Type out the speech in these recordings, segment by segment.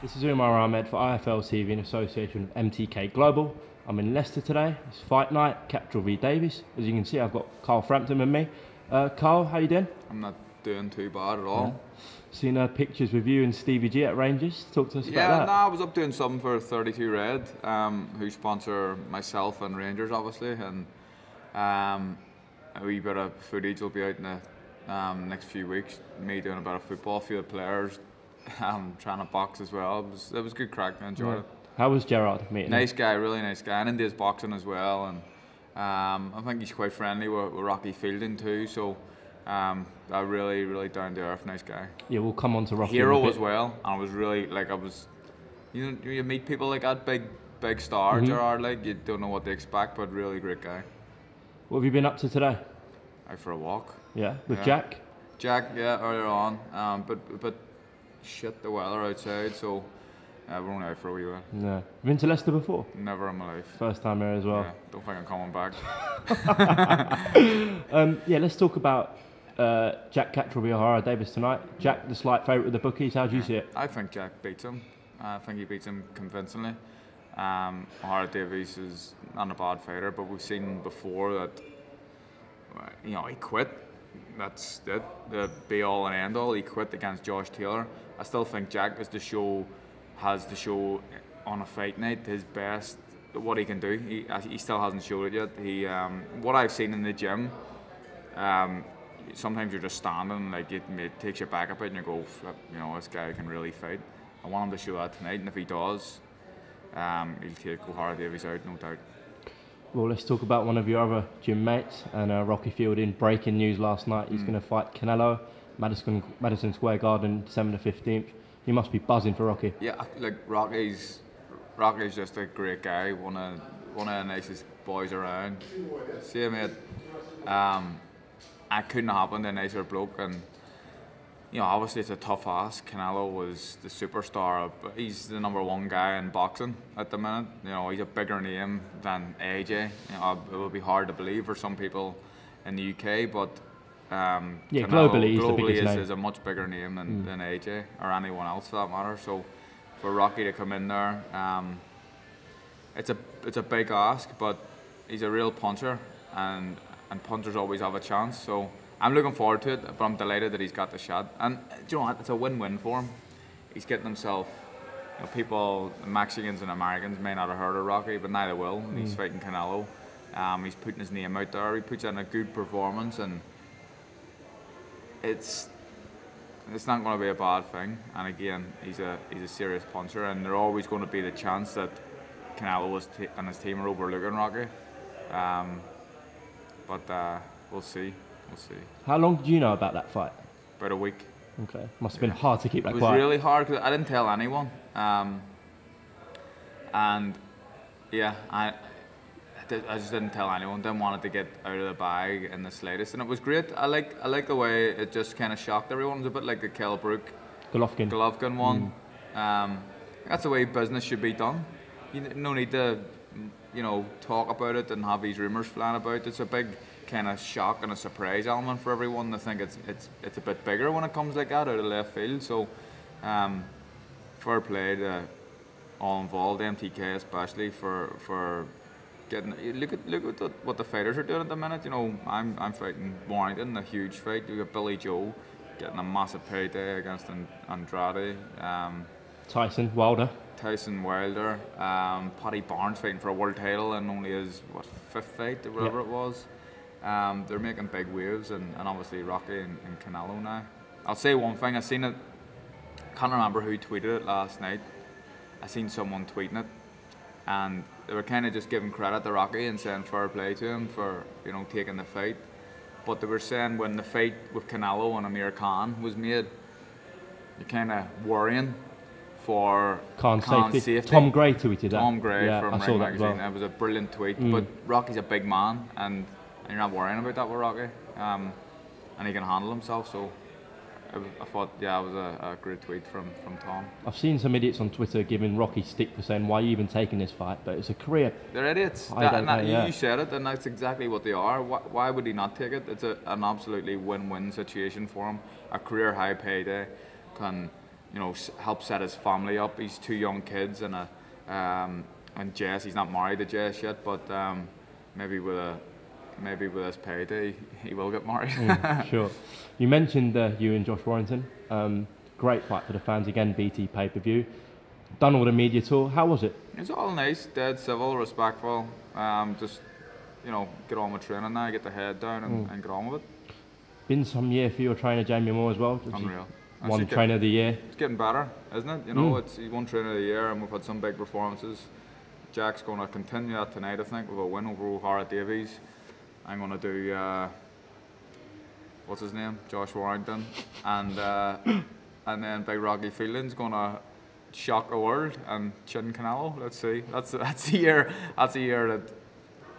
This is Umar Ahmed for IFL TV in association with MTK Global. I'm in Leicester today. It's fight night, Catterall v Davies. As you can see, I've got Carl Frampton with me. Uh, Carl, how you doing? I'm not doing too bad at all. Seen uh, pictures with you and Stevie G at Rangers. Talk to us Yeah, about no. I was up doing something for 32 Red, um, who sponsor myself and Rangers, obviously, and um, a wee bit of footage will be out in the um, next few weeks. Me doing a bit of football, few players, um, trying to box as well. It was, it was good crack. I enjoyed Yeah. it. How was Gerrard meeting? Nice guy, really nice guy, and India's boxing as well, and um, I think he's quite friendly with, with Rocky Fielding too. So. Um, a really, really down to earth, nice guy. Yeah, we'll come on to Rocky. hero as well. And I was really like I was, you know, you meet people like that, big, big star Mhm. Gerrard. Like you don't know what to expect, but really great guy. What have you been up to today? Out for a walk. Yeah, with Yeah. Jack. Jack, yeah, earlier on, um, but but shit the weather outside, so uh, we're only out for a wee while. No. Been to Leicester before? Never in my life. First time here as well. Yeah, don't think I'm coming back. Um, yeah, let's talk about uh, Jack Catterall v O'Hara Davies tonight. Jack, the slight favourite with the bookies. How do you see it? I think Jack beats him. I think he beats him convincingly. Um, O'Hara Davies is not a bad fighter, but we've seen before that you know he quit. That's it, the be all and end all. He quit against Josh Taylor. I still think Jack is the show has to show on a fight night his best what he can do. He, uh, he still hasn't showed it yet. He um, what I've seen in the gym. Um, sometimes you're just standing, like it, it takes you back a bit, and you go, you know, this guy can really fight. I want him to show that tonight, and if he does, um, he'll take O'Hara Davies out, no doubt. Well, let's talk about one of your other gym mates and uh, Rocky Fielding. Breaking news last night: Mm. he's going to fight Canelo, Madison Madison Square Garden, December fifteenth. You must be buzzing for Rocky. Yeah, like Rocky's, Rocky's just a great guy, one of one of the nicest boys around. See him um, I couldn't happen to a nicer bloke, and you know, obviously it's a tough ask. Canelo was the superstar, but he's the number one guy in boxing at the minute. You know, he's a bigger name than AJ. You know, it would be hard to believe for some people in the UK, but. Um, Yeah, Canelo globally, he's globally is, is a much bigger name than, than AJ or anyone else for that matter. So for Rocky to come in there, um, it's a it's a big ask, but he's a real puncher, and and punchers always have a chance. So I'm looking forward to it, but I'm delighted that he's got the shot. And do you know what? It's a win-win for him. He's getting himself. You know, people, Mexicans and Americans may not have heard of Rocky, but neither will. He's fighting Canelo. Um, he's putting his name out there. He puts in a good performance, and it's it's not going to be a bad thing. And again, he's a he's a serious puncher, and there's always going to be the chance that Canelo and his team are overlooking Rocky. Um, but uh, we'll see. We'll see. How long did you know about that fight? About a week. Okay, must have been hard to keep that quiet. It was quiet. really hard because I didn't tell anyone. Um, and yeah, I, I just didn't tell anyone. Didn't want it to get out of the bag in the slightest, and it was great. I like I like the way it just kind of shocked everyone. It was a bit like the Kell Brook Golovkin. Golovkin one. Um, that's the way business should be done. You no need to, you know, talk about it and have these rumours flying about. It's a big kind of shock and a surprise element for everyone. I think it's it's it's a bit bigger when it comes like that out of left field. So, um, fair play to all involved, MTK especially for for getting. Look at look at the, what the fighters are doing at the minute. You know, I'm I'm fighting Warrington, a huge fight. You got Billy Joe getting a massive payday against Andrade. Um, Tyson Wilder. Tyson Wilder, um, Paddy Barnes fighting for a world title and only his what fifth fight or whatever Yeah. it was. Um, they're making big waves and, and obviously Rocky and, and Canelo now. I'll say one thing. I seen it. Can't remember who tweeted it last night. I seen someone tweeting it, and they were kind of just giving credit to Rocky and saying fair play to him for you know taking the fight. But they were saying when the fight with Canelo and Amir Khan was made, you're kind of worrying for Khan Khan's safety. safety. Tom Gray tweeted that. Tom Gray yeah, from I Ring saw that well. It was a brilliant tweet. Mm. But Rocky's a big man, and, and you're not worrying about that with Rocky. Um, and he can handle himself. So I, I thought, yeah, it was a, a great tweet from, from Tom. I've seen some idiots on Twitter giving Rocky stick for saying why are you even taking this fight, but it's a career. They're idiots. That- and that- know, you- yeah. You said it, and that's exactly what they are. Why, why would he not take it? It's a, an absolutely win-win situation for him. A career high payday can you know, help set his family up. He's two young kids and a um, and Jess. He's not married to Jess yet, but um, maybe with a maybe with his payday, he will get married. Mm, sure. You mentioned uh, you and Josh Warrington. Um, great fight for the fans again. BT pay per view. Done all the media tour. How was it? It's all nice, dead civil, respectful. Um, just you know, get on with training now, get the head down, and, and get on with it. Been some year for your trainer Jamie Moore as well. Unreal. One Actually, trainer of the year. It's getting better, isn't it? You know, Mm. it's won trainer of the year, and we've had some big performances. Jack's going to continue that tonight, I think, with a win over O'Hara Davies. I'm going to do uh, what's his name, Josh Warrington, and uh, and then Big Rocky Fielding's going to shock the world and chin Canelo. Let's see. That's that's a year. That's a year that.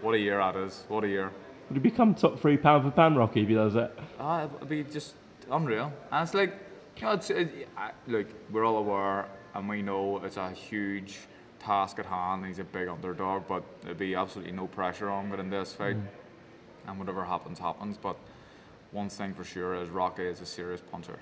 What a year that is. What a year. Would he become top three pound for pound Rocky if he does that? Ah, it'd be just unreal. And it's like, you know, it's, it, I, look, we're all aware and we know it's a huge task at hand. He's a big underdog, but there'd be absolutely no pressure on him in this fight. And whatever happens, happens. But one thing for sure is Rocky is a serious puncher.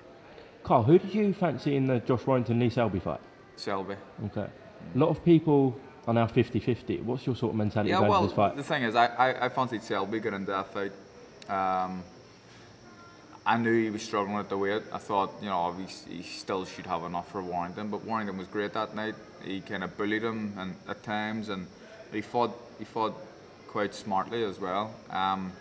Carl, who did you fancy in the Josh Warrington Lee Selby fight? Selby. Okay. A lot of people are now 50-50. What's your sort of mentality Yeah, going well, this fight? the thing is, I, I, I fancied Selby getting into that fight. Um, I knew he was struggling with the weight. I thought, you know, he, he still should have enough for Warrington, but Warrington was great that night. He kind of bullied him and at times, and he fought he fought quite smartly as well. Um,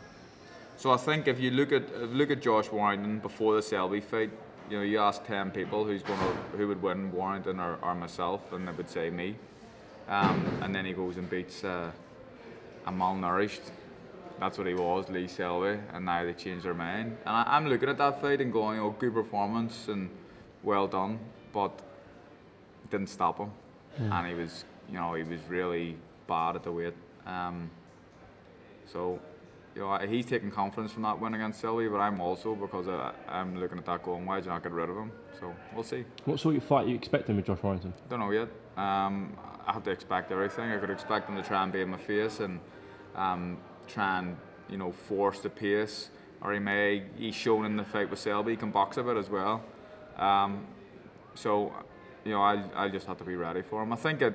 so I think if you look at you look at Josh Warrington before the Selby fight, you know, you ask ten people who's going to who would win Warrington or, or myself, and they would say me. Um, and then he goes and beats uh, a malnourished. That's what he was, Lee Selby, and now they changed their mind. And I, I'm looking at that fight and going, oh, good performance and well done, but didn't stop him. And he was, you know, he was really bad at the weight. Um, so, you know, he's taking confidence from that win against Selby, but I'm also because I, I'm looking at that going, why did you not get rid of him? So we'll see. What sort of fight are you expecting with Josh Warrington? Don't know yet. Um, I have to expect everything. I could expect him to try and be in my face and um, try and you know force the pace, or he may. He's shown in the fight with Selby he can box a bit as well. Um, so you know I I just have to be ready for him. I think it.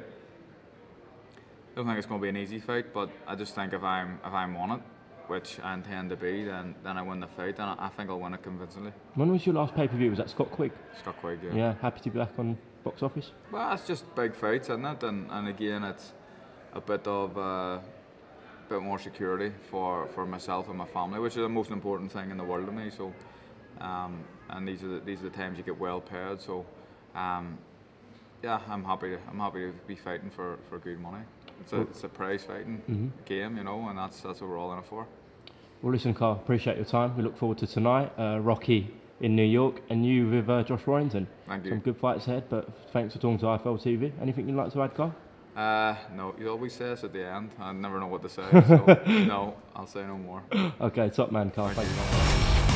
I don't think it's going to be an easy fight, but I just think if I'm if I'm on it, which I intend to be, then then I win the fight, and I, I think I'll win it convincingly. When was your last pay-per-view? Was that Scott Quigg? Scott Quigg, yeah. Yeah, happy to be back on box office. Well, it's just big fights, isn't it? And, and again, it's a bit of uh, bit more security for, for myself and my family, which is the most important thing in the world to me. So, um, and these are the, these are the times you get well paid. So, um, yeah, I'm happy to I'm happy to be fighting for, for good money. It's a it's a prize fighting game, you know, and that's that's what we're all in it for. Well, listen, Carl, appreciate your time. We look forward to tonight. Uh, Rocky in New York and you with uh, Josh Warrington. Thank you. Some good fights ahead, but thanks for talking to IFL TV. Anything you'd like to add, Carl? Uh, no, you always say this at the end. I never know what to say, so no, I'll say no more. Okay, top man, Carl. Thank you.